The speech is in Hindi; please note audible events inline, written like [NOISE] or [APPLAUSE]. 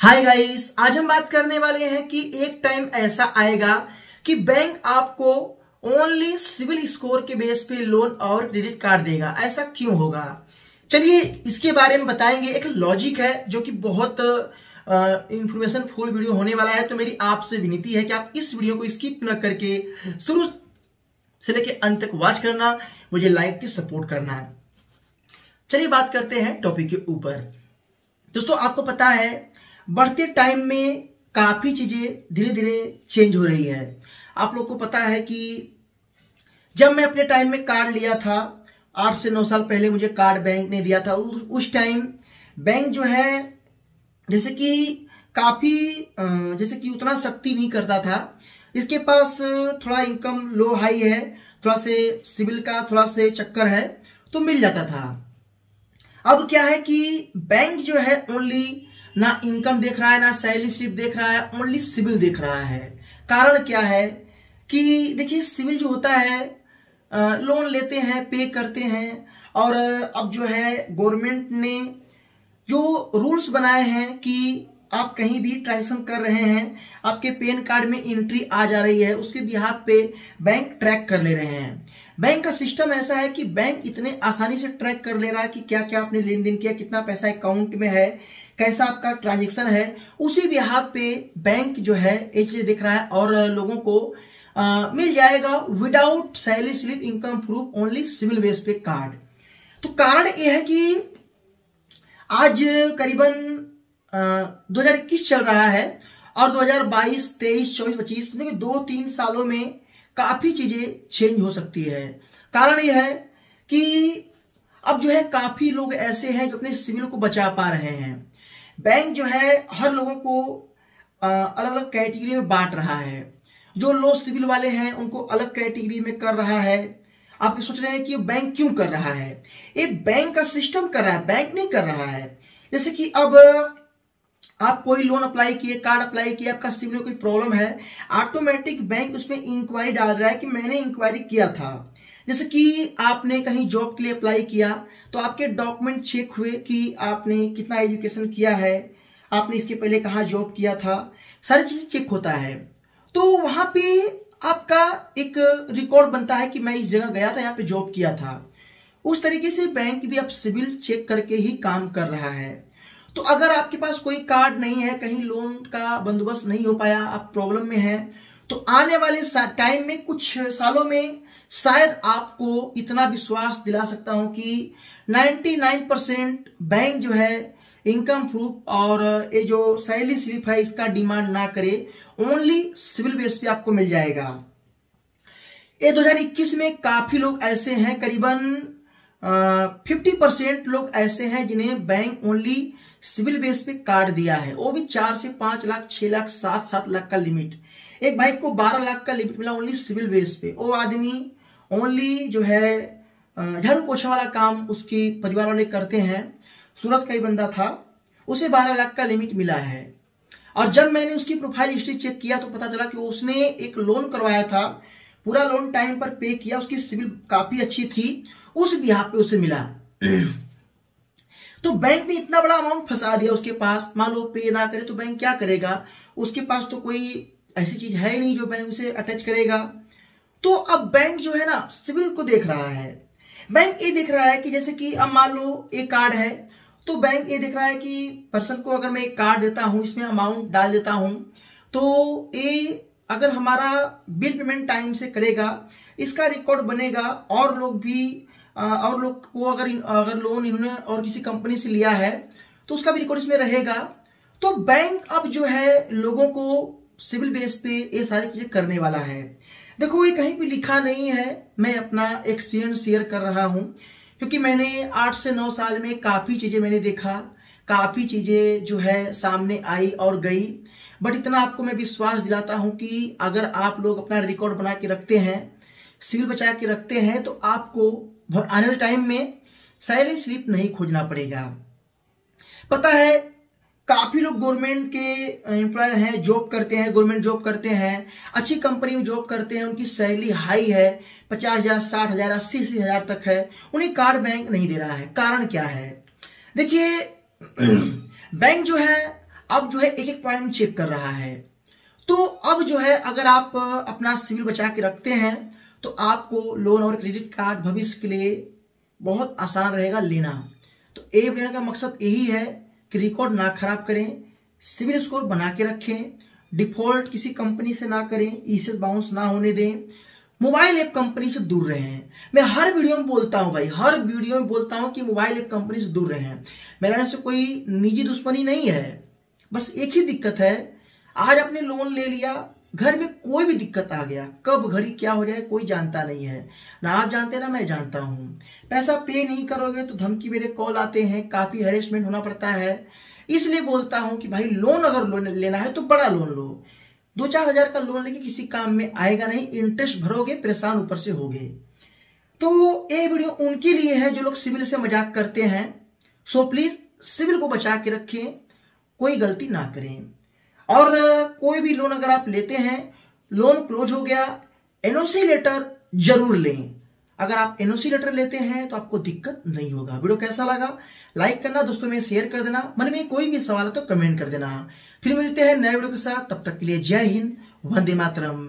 हाय गाइस आज हम बात करने वाले हैं कि एक टाइम ऐसा आएगा कि बैंक आपको ओनली सिविल स्कोर के बेस पे लोन और क्रेडिट कार्ड देगा। ऐसा क्यों होगा? चलिए, इसके बारे में बताएँगे। एक लॉजिक है जो कि बहुत इंफॉर्मेशन फुल वीडियो होने वाला है। तो मेरी आपसे विनती है कि आप इस वीडियो को स्किप न करके शुरू से लेके अंत तक वॉच करना। मुझे लाइक की सपोर्ट करना है। चलिए बात करते हैं टॉपिक के ऊपर। दोस्तों, आपको पता है बढ़ते टाइम में काफ़ी चीज़ें धीरे धीरे चेंज हो रही है। आप लोग को पता है कि जब मैं अपने टाइम में कार्ड लिया था, आठ से नौ साल पहले मुझे कार्ड बैंक ने दिया था। उस टाइम बैंक जो है, जैसे कि काफ़ी जैसे कि उतना शक्ति नहीं करता था। इसके पास थोड़ा इनकम लो हाई है, थोड़ा से सिविल का थोड़ा से चक्कर है तो मिल जाता था। अब क्या है कि बैंक जो है ओनली ना इनकम देख रहा है, ना सैलरी स्लिप देख रहा है ओनली सिविल देख रहा है। कारण क्या है कि देखिए, सिविल जो होता है लोन लेते हैं पे करते हैं, और अब जो है गवर्नमेंट ने जो रूल्स बनाए हैं कि आप कहीं भी ट्रांजेक्शन कर रहे हैं, आपके पैन कार्ड में एंट्री आ जा रही है, उसके बिहार पे बैंक ट्रैक कर ले रहे हैं। बैंक का सिस्टम ऐसा है कि बैंक इतने आसानी से ट्रैक कर ले रहा है कि क्या क्या आपने लेन देन किया, कितना पैसा अकाउंट में है कैसा आपका ट्रांजेक्शन है उसी बिहार पे बैंक जो है एक चीज़ दिख रहा है और लोगों को आ, मिल जाएगा without salary slip income proof only civil base पे कार्ड तो कारण यह है कि आज करीबन दो हज़ार इक्कीस चल रहा है और 2022, 23, 24, 25 में दो तीन सालों में काफ़ी चीज़ें चेंज हो सकती है। कारण यह है कि अब जो है काफ़ी लोग ऐसे हैं जो अपने सिविल को बचा पा रहे हैं। बैंक जो है, हर लोगों को अलग अलग कैटेगरी में बांट रहा है। जो लो सिविल वाले हैं, उनको अलग कैटेगरी में कर रहा है। आप सोच रहे हैं कि बैंक क्यों कर रहा है? ये बैंक का सिस्टम कर रहा है बैंक नहीं कर रहा है। जैसे कि अब आप कोई लोन अप्लाई किए कार्ड अप्लाई किए, आपका सिविल कोई प्रॉब्लम है ऑटोमेटिक बैंक उसमें इंक्वायरी डाल रहा है कि मैंने इंक्वायरी किया था। जैसे कि आपने कहीं जॉब के लिए अप्लाई किया तो आपके डॉक्यूमेंट चेक हुए कि आपने कितना एजुकेशन किया है, आपने इसके पहले कहा जॉब किया था, सारी चीज़ें चेक होता है। तो वहाँ पे आपका एक रिकॉर्ड बनता है कि मैं इस जगह गया था, यहाँ पे जॉब किया था। उस तरीके से बैंक भी अब सिविल चेक करके ही काम कर रहा है। तो अगर आपके पास कोई कार्ड नहीं है, कहीं लोन का बंदोबस्त नहीं हो पाया, आप प्रॉब्लम में है तो आने वाले टाइम में, कुछ सालों में शायद आपको इतना विश्वास दिला सकता हूँ कि 99 परसेंट बैंक जो है इनकम प्रूफ और ये जो सैलरी स्लिप है, इसका डिमांड ना करे ओनली सिविल बेस पे आपको मिल जाएगा। ये 2021 में काफ़ी लोग ऐसे हैं, करीबन फिफ्टी परसेंट लोग ऐसे हैं जिन्हें बैंक ओनली सिविल बेस पे कार्ड दिया है। वो भी चार से पाँच लाख, छह लाख, सात सात लाख का लिमिट एक भाई को बारह लाख का लिमिट मिला ओनली सिविल बेस पे। वो आदमी ओनली जो है झाड़ू पोछा वाला काम उसके परिवार वाले करते हैं। सूरत का ही बंदा था। उसे बारह लाख का लिमिट मिला है। और जब मैंने उसकी प्रोफ़ाइल हिस्ट्री चेक किया तो पता चला कि उसने एक लोन करवाया था। पूरा लोन टाइम पर पे किया, उसकी सिविल काफ़ी अच्छी थी, उस बिहार पे उसे मिला। तो बैंक ने इतना बड़ा अमाउंट फंसा दिया उसके पास, मान लो पे ना करे तो बैंक क्या करेगा? उसके पास तो कोई ऐसी चीज़ है नहीं जो बैंक उसे अटैच करेगा। तो अब बैंक जो है ना, सिविल को देख रहा है। बैंक ये देख रहा है कि जैसे कि अब मान लो एक कार्ड है तो बैंक ये देख रहा है कि पर्सन को अगर मैं एक कार्ड देता हूँ, इसमें अमाउंट डाल देता हूँ तो ये अगर हमारा बिल पेमेंट टाइम से करेगा, इसका रिकॉर्ड बनेगा, और लोग भी और लोग को अगर अगर लोन इन्होंने और किसी कंपनी से लिया है तो उसका भी रिकॉर्ड इसमें रहेगा। तो बैंक अब जो है, लोगों को सिविल बेस पे ये सारी चीज़ें करने वाला है। देखो, ये कहीं भी लिखा नहीं है, मैं अपना एक्सपीरियंस शेयर कर रहा हूँ, क्योंकि मैंने आठ से नौ साल में काफ़ी चीज़ें मैंने देखा, काफ़ी चीज़ें जो है सामने आई और गई। बट इतना आपको मैं विश्वास दिलाता हूँ कि अगर आप लोग अपना रिकॉर्ड बना के रखते हैं, सिविल बचा के रखते हैं तो आपको आने वाले टाइम में सैलरी स्लिप नहीं खोजना पड़ेगा। पता है, काफ़ी लोग गवर्नमेंट के एम्प्लॉयर हैं जॉब करते हैं गवर्नमेंट जॉब करते हैं, अच्छी कंपनी में जॉब करते हैं, उनकी सैलरी हाई है, पचास हज़ार, साठ हज़ार, अस्सी अस्सी हज़ार तक है, उन्हें कार्ड बैंक नहीं दे रहा है। कारण क्या है? देखिए [CLEARS THROAT] बैंक जो है अब जो है एक एक पॉइंट चेक कर रहा है। तो अब जो है अगर आप अपना सिविल बचा के रखते हैं तो आपको लोन और क्रेडिट कार्ड भविष्य के लिए बहुत आसान रहेगा लेना। तो ए लेने का मकसद यही है कि रिकॉर्ड ना खराब करें, सिविल स्कोर बना के रखें डिफ़ॉल्ट किसी कंपनी से ना करें ईसेस बाउंस ना होने दें मोबाइल ऐप कंपनी से दूर रहे। मैं हर वीडियो में बोलता हूँ भाई, हर वीडियो में बोलता हूँ कि मोबाइल ऐप कंपनी से दूर रहे। मेरा ऐसे कोई निजी दुश्मनी नहीं है। बस एक ही दिक्कत है। आज आपने लोन ले लिया, घर में कोई भी दिक्कत आ गया, कब घड़ी क्या हो जाए कोई जानता नहीं है। ना आप जानते, ना मैं जानता हूँ। पैसा पे नहीं करोगे तो धमकी मेरे कॉल आते हैं, काफ़ी हेरेसमेंट होना पड़ता है। इसलिए बोलता हूँ कि भाई लोन अगर लोन लेना है तो बड़ा लोन लो। दो चार हज़ार का लोन लेके किसी काम में आएगा नहीं इंटरेस्ट भरोगे, परेशान ऊपर से होगे। तो ये वीडियो उनके लिए है, जो लोग सिविल से मज़ाक करते हैं। सो प्लीज़ सिविल को बचा के रखें कोई गलती ना करें। और कोई भी लोन अगर आप लेते हैं लोन क्लोज हो गया एनओसी लेटर ज़रूर लें। अगर आप एनओसी लेटर लेते हैं तो आपको दिक्कत नहीं होगा। वीडियो कैसा लगा? लाइक करना, दोस्तों में शेयर कर देना। मन में कोई भी सवाल है तो कमेंट कर देना। फिर मिलते हैं नए वीडियो के साथ। तब तक के लिए जय हिंद, वंदे मातरम।